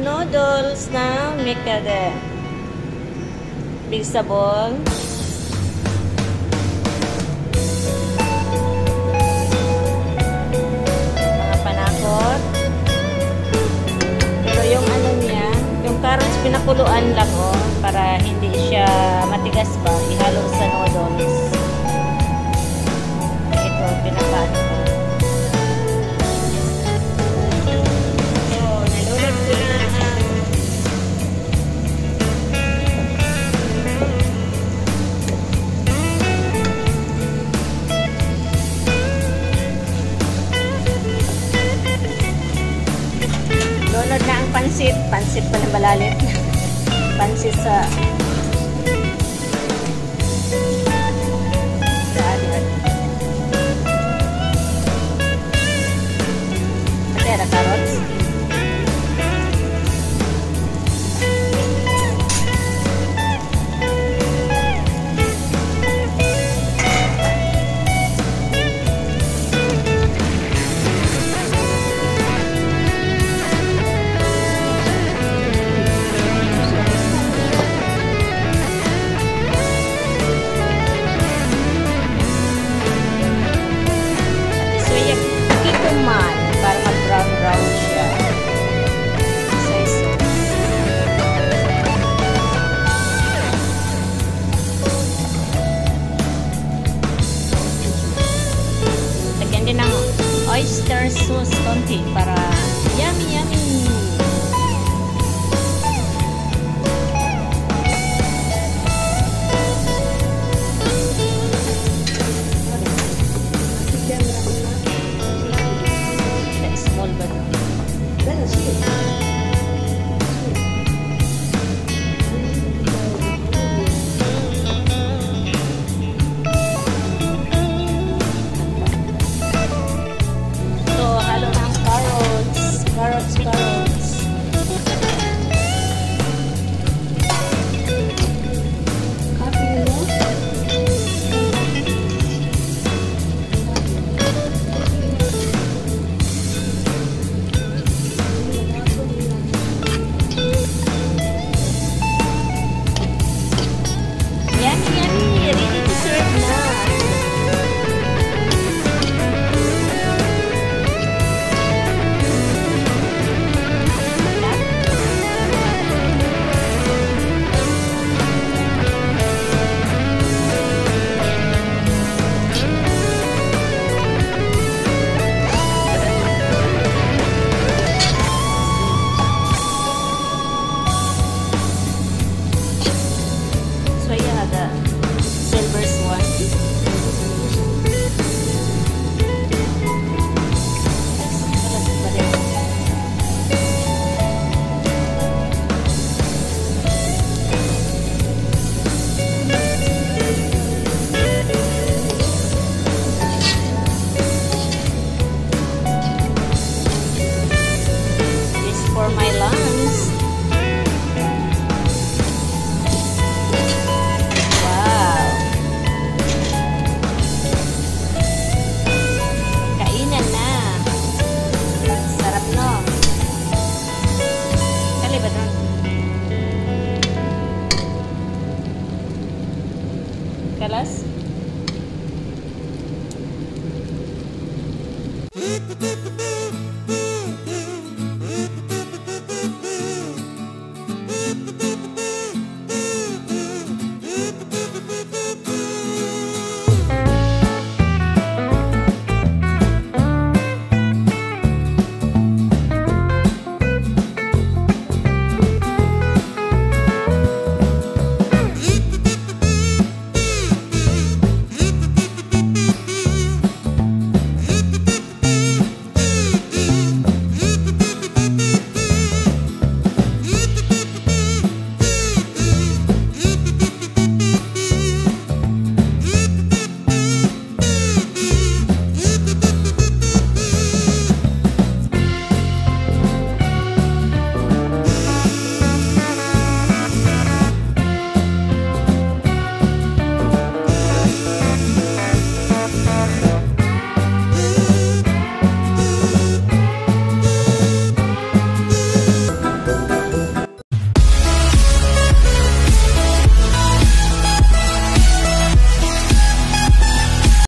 noodles na mikade. Vegetable. Mga panakot. Pero yung ano niya, yung carrots pinakuluan lang oh, para hindi siya matigas pa. Ihalo sa noodles. Ito, pinapaano pansit. Pansit pa ng balalit. pansit sa... ada karot. versus Conti para Yami Yami. tell us?